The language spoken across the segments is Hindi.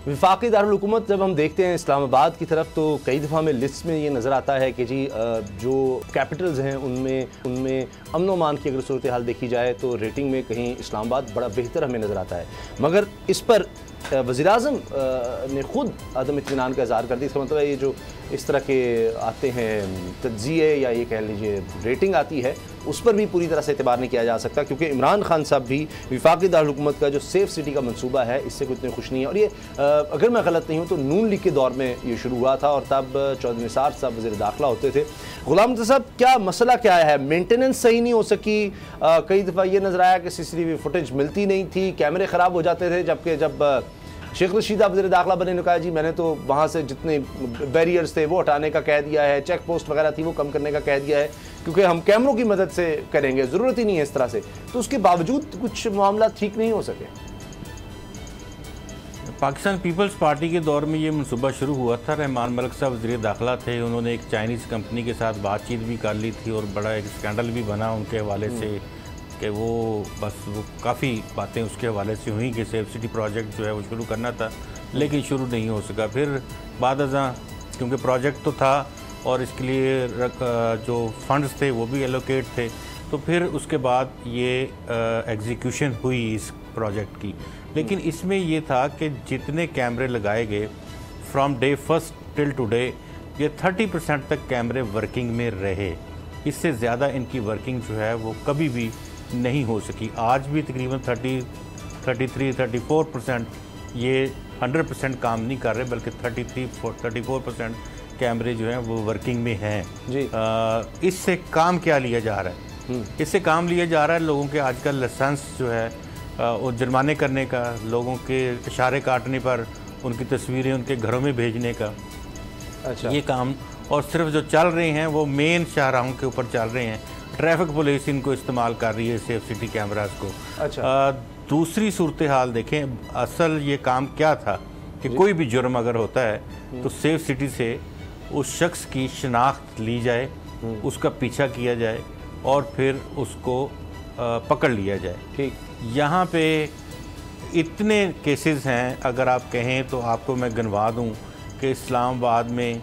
विफाकी दारकूमत जब हम देखते हैं इस्लामाबाद की तरफ़ तो कई दफ़ा हमें लिस्ट में ये नज़र आता है कि जी जो कैपिटल्स हैं, उनमें उनमें अमन वमान की अगर सूरत हाल देखी जाए तो रेटिंग में कहीं इस्लामाबाद बड़ा बेहतर हमें नज़र आता है। मगर इस पर वज़ी अजम ने ख़ुद आदम इतमान का इजहार कर दिया। इसका मतलब ये जो इस तरह के आते हैं तजिए या ये कह लीजिए, रेटिंग आती है उस पर भी पूरी तरह से एतबार नहीं किया जा सकता, क्योंकि इमरान खान साहब भी विफाकी दारकूमत का जो सेफ़ सिटी का मनसूबा है, इससे कोई इतने खुश नहीं है। और ये अगर मैं गलत नहीं हूँ तो नून लीग के दौर में ये शुरू हुआ था और तब चौधरी निसार साहब वजी दाखिला होते थे। गुलाम साहब, क्या मसला क्या है? मेंटेनेंस सही नहीं हो सकी। कई दफ़ा ये नज़र आया कि सी फुटेज मिलती नहीं थी, कैमरे ख़राब हो जाते थे, जबकि जब शेख रशीद वजी दाखिला बने कहा जी, मैंने तो वहाँ से जितने बैरियर्स थे, वो हटाने का कह दिया है चेक पोस्ट वगैरह थी, वो कम करने का कह दिया है, क्योंकि हम कैमरों की मदद से करेंगे, ज़रूरत ही नहीं है इस तरह से। तो उसके बावजूद कुछ मामला ठीक नहीं हो सके। पाकिस्तान पीपल्स पार्टी के दौर में ये मनसूबा शुरू हुआ था। रहमान मलिक साहब वजी दाखिला थे, उन्होंने एक चाइनीज़ कंपनी के साथ बातचीत भी कर ली थी और बड़ा एक स्कैंडल भी बना उनके हवाले से। कि वो बस वो काफ़ी बातें उसके हवाले से हुई कि सेफ़ सिटी प्रोजेक्ट जो है वो शुरू करना था लेकिन शुरू नहीं हो सका। फिर बाद अजा क्योंकि प्रोजेक्ट तो था और इसके लिए जो फंड्स थे वो भी एलोकेट थे तो फिर उसके बाद ये एग्जीक्यूशन हुई इस प्रोजेक्ट की। लेकिन हम्म। इसमें ये था कि जितने कैमरे लगाए गए from day first till today ये 30 परसेंट तक कैमरे वर्किंग में रहे। इससे ज़्यादा इनकी वर्किंग जो है वो कभी भी नहीं हो सकी। आज भी तकरीबन thirty thirty three thirty four percent ये हंड्रेड परसेंट काम नहीं कर रहे बल्कि thirty three thirty four percent कैमरे जो हैं वो वर्किंग में हैं। जी। इससे काम क्या लिया जा रहा है? हम्म। इससे काम लिया जा रहा है लोगों के आजकल लाइसेंस जो है वो जुर्माने करने का लोगों के इशारे काटने पर उनकी तस्वीरें उनके घरों में भेजने का। अच्छा। ये काम और सिर्फ़ जो चल रहे हैं वो मेन शाहराहों के ऊपर चल रहे हैं। ट्रैफ़िक पुलिस इनको इस्तेमाल कर रही है सेफ़ सिटी कैमराज को। अच्छा। आ, दूसरी सूरत हाल देखें असल ये काम क्या था कि कोई भी जुर्म अगर होता है हम्म। तो सेफ़ सिटी से उस शख्स की शनाख्त ली जाए हम्म। उसका पीछा किया जाए और फिर उसको आ, पकड़ लिया जाए। ठीक। यहाँ पे इतने केसेस हैं अगर आप कहें तो आपको मैं गनवा दूँ कि इस्लामाबाद में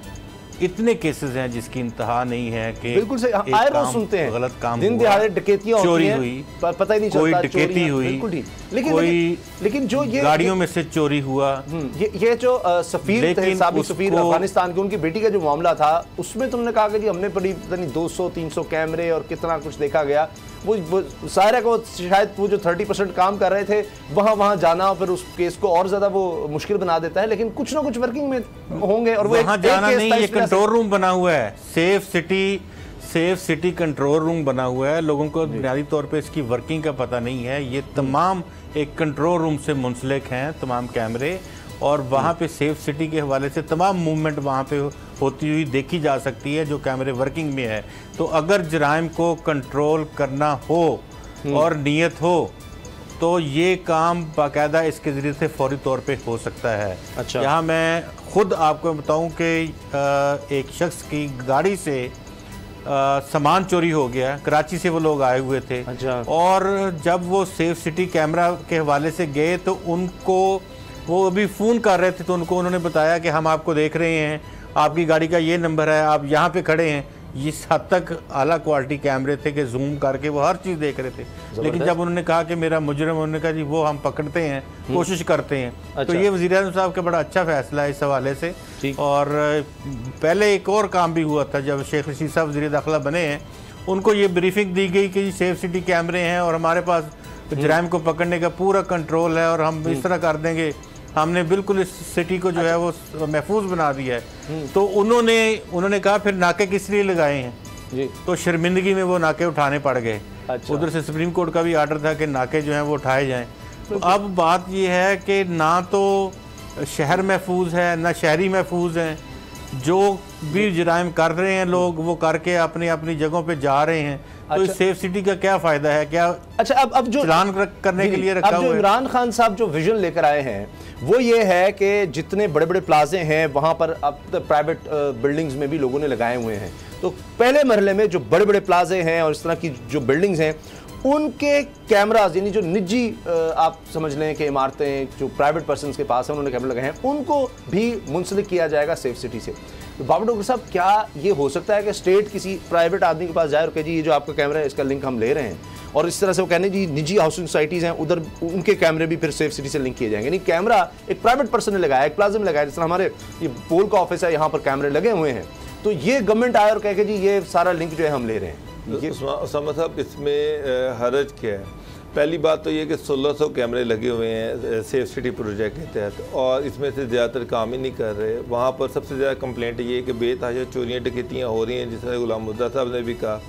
इतने केसेस हैं जिसकी इंतहा नहीं है कि बिल्कुल सही। आए रोज सुनते हैं। गलत काम दिन दिहाड़े डकैतियाँ चोरी हुई। पता ही नहीं कोई डकैती हुई। बिल्कुल ठीक। लेकिन कोई लेकिन जो ये गाड़ियों में से चोरी हुआ। हम्म, ये ये जो सफीर थे साबिक सफीर अफ़गानिस्तान के उनकी बेटी का जो मामला था उसमें तुमने कहा कि जी हमने बड़ी पता नहीं दो सौ तीन सौ कैमरे और कितना कुछ देखा गया। वो, वो सारा को शायद वो जो थर्टी परसेंट काम कर रहे थे वहाँ वहाँ जाना और फिर उस केस को और ज़्यादा वो मुश्किल बना देता है लेकिन कुछ ना कुछ वर्किंग में होंगे और वो वहाँ जाना नहीं ये कंट्रोल रूम बना हुआ है। Safe city safe city control room बना हुआ है। लोगों को बुनियादी तौर पे इसकी वर्किंग का पता नहीं है। ये तमाम एक कंट्रोल रूम से मुंसलिक हैं तमाम कैमरे। और वहाँ पे सेफ़ सिटी के हवाले से तमाम मूवमेंट वहाँ पे होती हुई देखी जा सकती है जो कैमरे वर्किंग में है। तो अगर जराइम को कंट्रोल करना हो। और नीयत हो तो ये काम बाकायदा इसके ज़रिए से फौरी तौर पे हो सकता है। अच्छा। यहाँ मैं ख़ुद आपको बताऊँ कि एक शख्स की गाड़ी से आ, सामान चोरी हो गया। कराची से वो लोग आए हुए थे। अच्छा। और जब वो सेफ़ सिटी कैमरा के हवाले से गए तो उनको वो अभी फ़ोन कर रहे थे तो उनको उन्होंने बताया कि हम आपको देख रहे हैं आपकी गाड़ी का ये नंबर है आप यहाँ पे खड़े हैं। इस हद तक आला क्वालिटी कैमरे थे कि जूम करके वो हर चीज़ देख रहे थे लेकिन जब उन्होंने कहा कि मेरा मुजरम उन्होंने कहा जी वो हम पकड़ते हैं हम्म। कोशिश करते हैं तो अच्छा। तो ये वजी अजम साहब का बड़ा अच्छा फैसला है इस हवाले से और पहले एक और काम भी हुआ था जब शेख रशीद साहब वजी दाखिला बने हैं उनको ये ब्रीफिंग दी गई कि सेफ़ सिटी कैमरे हैं और हमारे पास हम्म। जराइम को पकड़ने का पूरा कंट्रोल है और हम इस हम्म। तरह कर देंगे हमने बिल्कुल इस सिटी को जो है वो महफूज बना दिया है। हम्म। तो उन्होंने उन्होंने कहा फिर नाके किस लिए लगाए हैं? जी। तो शर्मिंदगी में वो नाके उठाने पड़ गए। अच्छा। उधर से सुप्रीम कोर्ट का भी आर्डर था कि नाके जो हैं वो उठाए जाएँ। तो अब बात ये है कि ना तो शहर महफूज है ना शहरी महफूज हैं। जो भी जराइम कर रहे हैं लोग वो करके अपनी अपनी जगहों पे जा रहे हैं। तो अच्छा, सेफ़ सिटी का क्या फ़ायदा है? क्या अच्छा अब अब जो चलान करने के लिए रखा अब जो इमरान खान साहब जो विजन लेकर आए हैं वो ये है कि जितने बड़े बड़े प्लाजे हैं वहाँ पर अब प्राइवेट बिल्डिंग्स में भी लोगों ने लगाए हुए हैं। तो पहले मरहले में जो बड़े बड़े प्लाजे हैं और इस तरह की जो बिल्डिंग्स हैं उनके कैमराज यानी जो निजी आप समझ लें कि इमारतें जो प्राइवेट पर्सन के पास हैं उन्होंने कैमरे लगाए हैं उनको भी मुंसलिक किया जाएगा सेफ़ सिटी से। तो बाबा डॉक्टर साहब क्या ये हो सकता है कि स्टेट किसी प्राइवेट आदमी के पास जाए और कहे जी ये जो आपका कैमरा है इसका लिंक हम ले रहे हैं और इस तरह से वो कहने जी निजी हाउसिंग सोसाइटीज़ हैं उधर उनके कैमरे भी फिर सेफ़ सिटी से लिंक किए जाएँगे यानी कैमरा एक प्राइवेट पर्सन ने लगाया एक प्लाजा में लगाया जिस तरह हमारे ये पोल का ऑफ़िस है यहाँ पर कैमरे लगे हुए हैं तो ये गवर्नमेंट आए और कह के जी ये सारा लिंक जो है हम ले रहे हैं साहब इसमें हरज क्या है पहली बात तो ये कि 1600 कैमरे लगे हुए हैं सेफ़ सिटी प्रोजेक्ट के तहत, और इसमें से ज़्यादातर काम ही नहीं कर रहे। वहाँ पर सबसे ज़्यादा कंप्लेंट ये है कि बेतहाशा चोरियाँ डकैतियाँ हो रही हैं, जिस तरह गुलाम मुद्दा साहब ने भी कहा।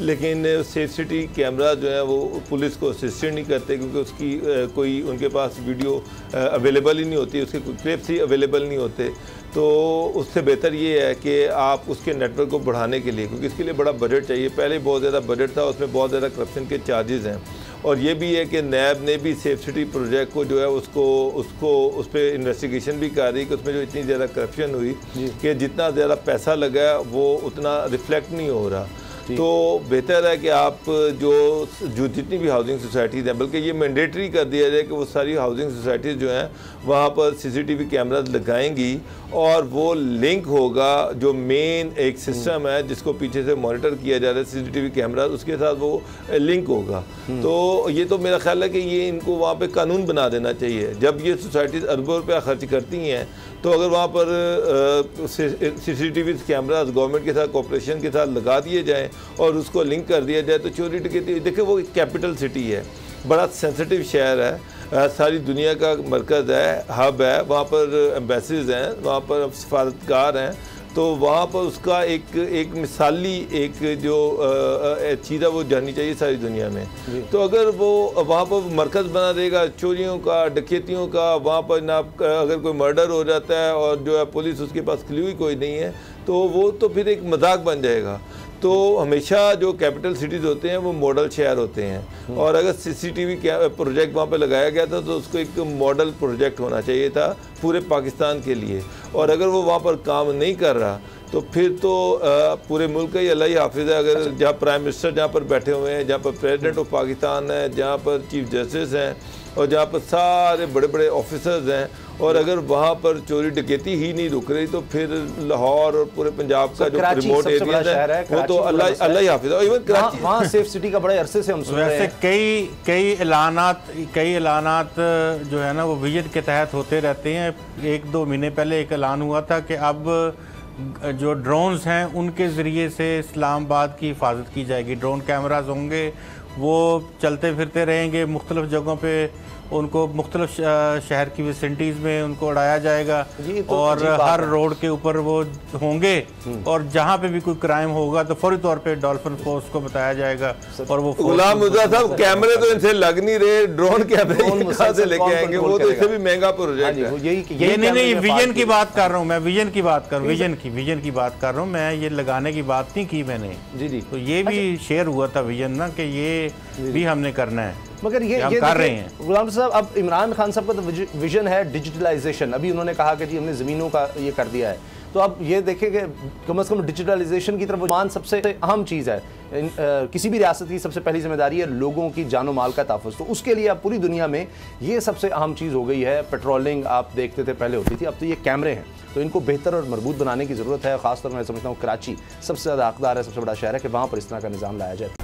लेकिन सेफ़ सिटी कैमरा जो है वो पुलिस को असिस्टेंट नहीं करते, क्योंकि उसकी कोई उनके पास वीडियो अवेलेबल ही नहीं होती, उसके क्लिप्स ही अवेलेबल नहीं होते। तो उससे बेहतर ये है कि आप उसके नेटवर्क को बढ़ाने के लिए, क्योंकि इसके लिए बड़ा बजट चाहिए। पहले बहुत ज़्यादा बजट था, उसमें बहुत ज़्यादा करप्शन के चार्जेज़ हैं। और ये भी है कि नैब ने भी सेफ़ सिटी प्रोजेक्ट को जो है उसको उसको उस पर इन्वेस्टिगेशन भी कर रही कि उसमें जो इतनी ज़्यादा करप्शन हुई कि जितना ज़्यादा पैसा लगा वो उतना रिफ्लेक्ट नहीं हो रहा। तो बेहतर है कि आप जो जो जितनी भी हाउसिंग सोसाइटीज़ हैं बल्कि ये मैंडेटरी कर दिया जाए कि वो सारी हाउसिंग सोसाइटीज़ जो हैं वहाँ पर सीसीटीवी कैमराज लगाएँगी और वो लिंक होगा जो मेन एक सिस्टम हम्म। है जिसको पीछे से मॉनिटर किया जा रहा है सीसीटीवी कैमरा उसके साथ वो लिंक होगा हम्म। तो ये तो मेरा ख्याल है कि ये इनको वहाँ पे कानून बना देना चाहिए जब ये सोसाइटीज़ अरबों रुपया खर्च करती हैं तो अगर वहाँ पर सीसीटीवी कैमराज गवर्नमेंट के साथ कॉपरेशन के साथ लगा दिए जाएँ और उसको लिंक कर दिया जाए तो चोरी डकैती देखिए वो कैपिटल सिटी है। बड़ा सेंसिटिव शहर है। सारी दुनिया का मरकज़ है हब है वहाँ पर एम्बेसीज हैं वहाँ पर सफारतकार हैं। तो वहाँ पर उसका एक एक मिसाली एक जो चीज़ है वो जानी चाहिए सारी दुनिया में। तो अगर वो वहाँ पर मरकज़ बना देगा चोरियों का डकैतियों का वहाँ पर ना अगर कोई मर्डर हो जाता है और जो है पुलिस उसके पास क्ल्यू ही कोई नहीं है तो वो तो फिर एक मज़ाक बन जाएगा। तो हमेशा जो कैपिटल सिटीज़ होते हैं वो मॉडल शहर होते हैं। हम्म। और अगर सीसीटीवी प्रोजेक्ट वहाँ पे लगाया गया था तो उसको एक मॉडल प्रोजेक्ट होना चाहिए था पूरे पाकिस्तान के लिए। और अगर वो वहाँ पर काम नहीं कर रहा तो फिर तो पूरे मुल्क का ही अल्लाह ही हाफिज़ है। अगर जहाँ प्राइम मिनिस्टर जहाँ पर बैठे हुए हैं जहाँ पर प्रेसिडेंट ऑफ़ पाकिस्तान है जहाँ पर चीफ जस्टिस हैं और जहाँ पर सारे बड़े बड़े ऑफिसर्स हैं और अगर वहाँ पर चोरी डकैती ही नहीं रुक रही तो फिर लाहौर और पूरे पंजाब का जो रिमोट एरिया है वो तो अल्लाह अल्लाह ही हाफिज इवन कराची वहाँ सेफ़ सिटी का बड़े अरसे से हम सुन रहे हैं। कई कई ऐलानात कई ऐलानात जो है ना वो विजन के तहत होते रहते हैं। एक दो महीने पहले एक ऐलान हुआ था कि अब जो ड्रोन्स हैं उनके ज़रिए से इस्लामाबाद की हिफाजत की जाएगी। ड्रोन कैमराज होंगे वो चलते फिरते रहेंगे मुख्तलिफ़ जगहों पे उनको मुख्तलिफ़ शहर की विसेंटीज़ में उनको उड़ाया जाएगा तो और हर रोड के ऊपर वो होंगे हम्म। और जहाँ पे भी कोई क्राइम होगा तो फौरी तौर पे डॉल्फिन फोर्स को बताया जाएगा और वो गुलाम मुजा साहब कैमरे तो इनसे लग नहीं रहे ड्रोन कैमरे से लेके आएँगे? वो तो इससे भी महँगा प्रोजेक्ट हाँ है नहीं नहीं विजन की बात कर रहा हूँ मैं विजन की बात कर विजन। की विजन की बात कर रहा हूँ मैं ये लगाने की बात नहीं की मैंने। जी जी। तो ये भी शेयर अच्छा। हुआ था विजन ना कि ये भी हमने करना है। मगर ये ये कर रहे हैं। गुलाम साहब अब इमरान खान साहब का तो विजन है डिजिटलाइजेशन। अभी उन्होंने कहा कि जी हमने ज़मीनों का ये कर दिया है। तो अब ये देखें कि कम अज़ कम डिजिटलाइजेशन की तरफ़ मान सबसे अहम चीज़ है। इन, आ, किसी भी रियासत की सबसे पहली ज़िम्मेदारी है लोगों की जानो माल का तहफ़ तो उसके लिए अब पूरी दुनिया में ये सबसे अहम चीज़ हो गई है। पेट्रोलिंग आप देखते थे पहले होती थी अब तो ये कैमरे हैं। तो इनको बेहतर और मज़बूत बनाने की ज़रूरत है। ख़ासतौर मैं समझता हूँ कराची सबसे ज़्यादा अकदार है सबसे बड़ा शहर है कि वहाँ पर इस तरह का निज़ाम लाया जाए।